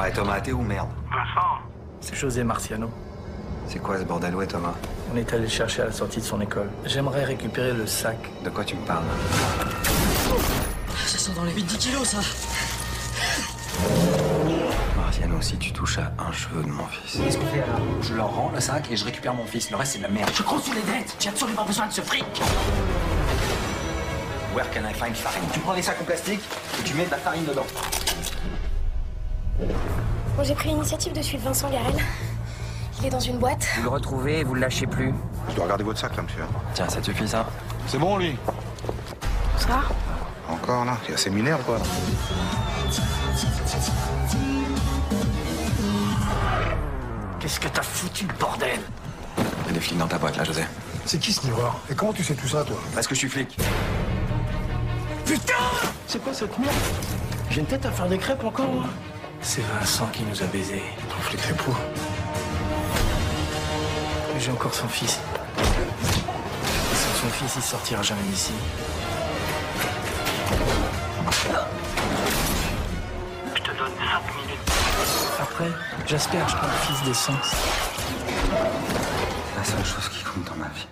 Ouais, Thomas, t'es où, merde Vincent C'est José Marciano. C'est quoi ce bordel? Où est Thomas On est allé le chercher à la sortie de son école. J'aimerais récupérer le sac. De quoi tu me parles? Ça sent dans les 8-10 kilos, ça Marciano, si tu touches à un cheveu de mon fils. Qu'est-ce qu'on fait alors? Je leur rends le sac et je récupère mon fils. Le reste, c'est de la merde. Je compte sur les dettes J'ai absolument besoin de ce fric Where can I find farine? Tu prends des sacs en plastique et tu mets de la farine dedans. Bon, j'ai pris l'initiative de suivre Vincent Garel. Il est dans une boîte. Vous le retrouvez et vous le lâchez plus. Je dois regarder votre sac là, monsieur. Tiens, ça te suffit ça C'est bon, lui Ça Encore là Il y a séminaire, quoi. Qu'est-ce que t'as foutu, bordel? Il y a des flics dans ta boîte là, José. C'est qui ce miroir? Et comment tu sais tout ça, toi? Parce que je suis flic. Putain C'est quoi cette merde? J'ai une tête à faire des crêpes encore, moi C'est Vincent qui nous a baisés. Ton flic c'est pour. Mais j'ai encore son fils. Sans son fils, il sortira jamais d'ici. Je te donne 5 minutes. Après, j'asperge ton fils d'essence. La seule chose qui compte dans ma vie.